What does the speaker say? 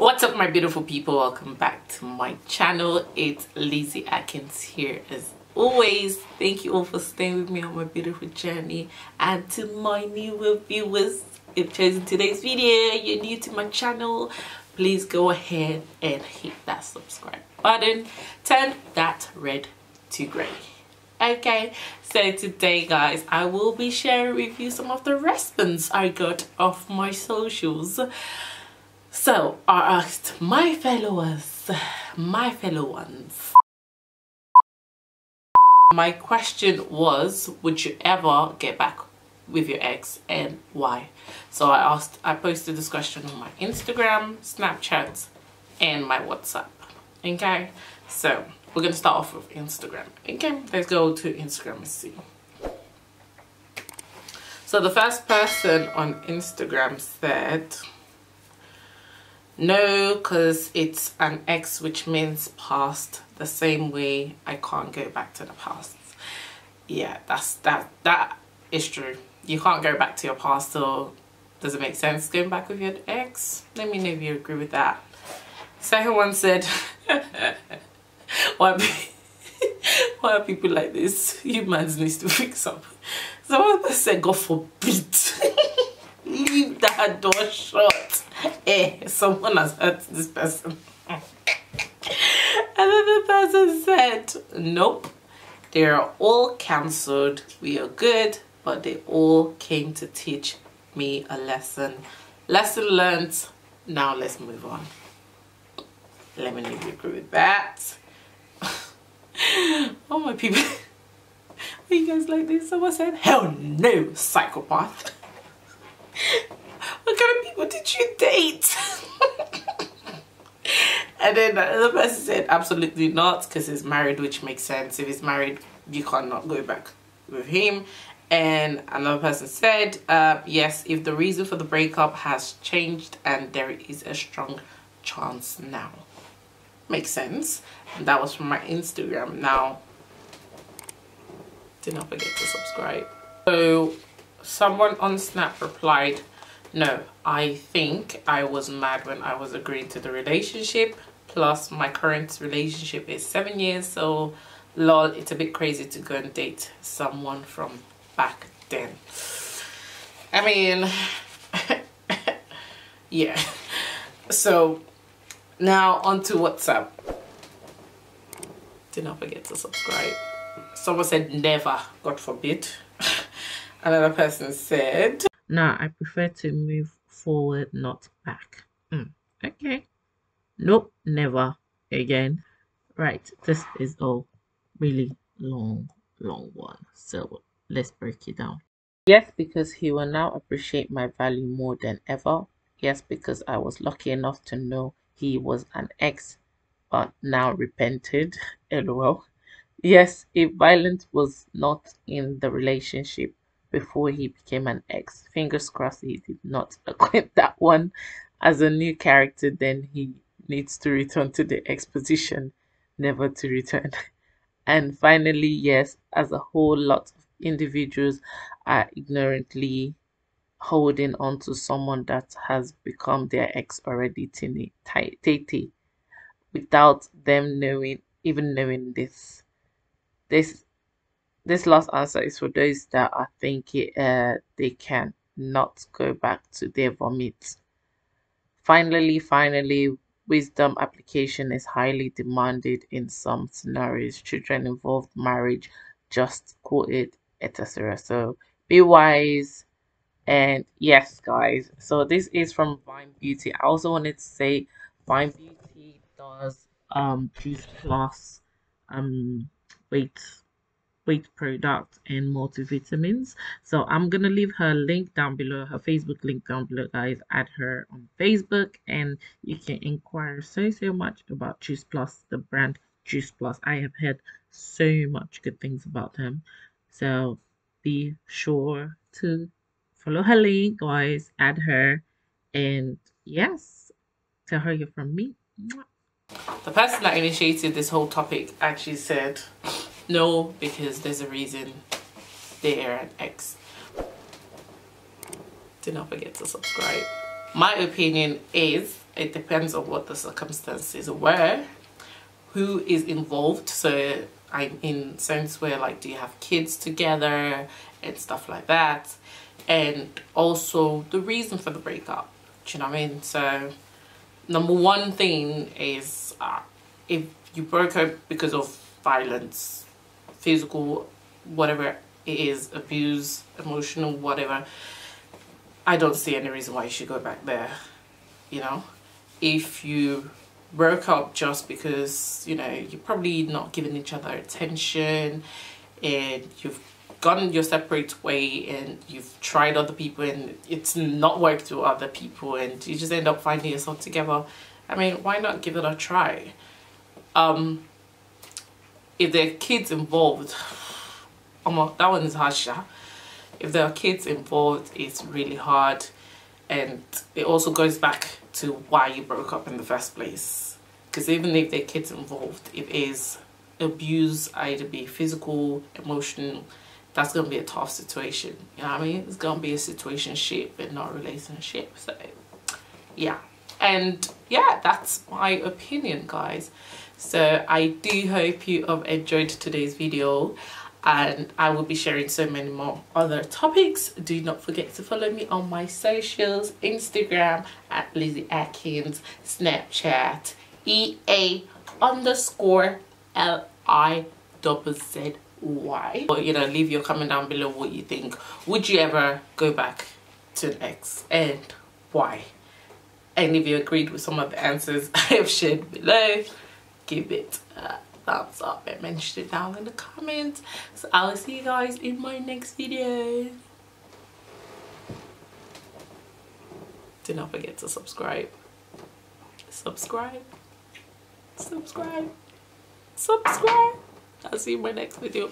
what's up my beautiful people? Welcome back to my channel. It's Lizzy Akins here as always. Thank you all for staying with me on my beautiful journey. And to my newer viewers if chosen today's video you're new to my channel please go ahead and hit that subscribe button. Turn that red to gray. Okay so today guys i will be sharing with you some of the response i got off my socials so i asked my followers my fellow ones. My question was would you ever get back with your ex and why? So i asked i posted this question on my instagram snapchat and my whatsapp. Okay? So we're gonna start off with Instagram. Okay, let's go to Instagram and see. So the first person on Instagram said, no, because it's an ex, which means past. The same way I can't go back to the past. Yeah, that's that. That is true. You can't go back to your past. So does it make sense going back with your ex? Let me know if you agree with that. Second one said. why, why are people like this? You Humans needs to fix up. Someone said, God forbid. Leave that door shut. Eh, someone has hurt this person. and then the person said, nope. They are all cancelled. We are good, but they all came to teach me a lesson. Lesson learned. Now let's move on. Let me know if you agree with that. oh my people. Are you guys like this? Someone said, hell no, psychopath. Kind of people did you date? and then the other person said, absolutely not, because he's married, which makes sense. If he's married, you cannot go back with him. And another person said, uh, yes, if the reason for the breakup has changed and there is a strong chance now makes sense and that was from my instagram now do not forget to subscribe so someone on snap replied no i think i was mad when i was agreeing to the relationship plus my current relationship is seven years so lol it's a bit crazy to go and date someone from back then i mean yeah so now onto WhatsApp. Do not forget to subscribe. Someone said never, God forbid. Another person said, Nah, I prefer to move forward, not back. Mm, okay. Nope, never again. Right, this is a really long, long one. So let's break it down. Yes, because he will now appreciate my value more than ever. Yes, because I was lucky enough to know he was an ex but now repented. LOL. Yes, if violence was not in the relationship before he became an ex, fingers crossed he did not acquit that one as a new character, then he needs to return to the exposition, never to return. And finally, yes, as a whole lot of individuals are ignorantly holding on to someone that has become their ex already tate without them knowing even knowing this this this last answer is for those that are thinking uh, they can not go back to their vomit. Finally finally wisdom application is highly demanded in some scenarios. Children involved marriage just quoted etc so be wise and yes guys. So this is from Vine Beauty. I also wanted to say Vine Beauty does um juice plus um weight weight product and multivitamins. So i'm gonna leave her link down below her facebook link down below guys. Add her on facebook and you can inquire so so much about juice plus the brand juice plus. I have heard so much good things about them. So be sure to follow her link, guys, add her, and yes, tell her you're from me. The person that initiated this whole topic actually said no because there's a reason they are an ex. Do not forget to subscribe. My opinion is it depends on what the circumstances were who is involved so i'm in sense where like do you have kids together and stuff like that and also the reason for the breakup do you know what i mean so number one thing is uh, if you broke up because of violence physical whatever it is abuse emotional whatever i don't see any reason why you should go back there you know? If you broke up just because you know you're probably not giving each other attention and you've gone your separate way and you've tried other people and it's not worked with other people and you just end up finding yourself together i mean why not give it a try? Um if there are kids involved that one is harsher if there are kids involved it's really hard and it also goes back to why you broke up in the first place. Because even if there are kids involved it is abuse either be physical emotional. That's gonna be a tough situation you know what i mean? It's gonna be a situation ship and not a relationship so yeah and yeah that's my opinion guys so i do hope you have enjoyed today's video and I will be sharing so many more other topics. Do not forget to follow me on my socials, Instagram at Lizzy Akins, Snapchat, EA underscore L-I double Z Y. Or, you know, leave your comment down below what you think. Would you ever go back to an ex and why? And if you agreed with some of the answers I have shared below, give it a thumbs up and mention it down in the comments. So I'll see you guys in my next video. Do not forget to subscribe. Subscribe. Subscribe. Subscribe. I'll see you in my next video.